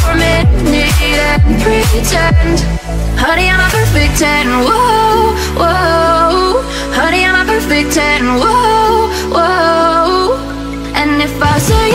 for minute and pretend. Honey, I'm a perfect ten, whoa, whoa. Honey, I'm a perfect ten, whoa, whoa. And if I say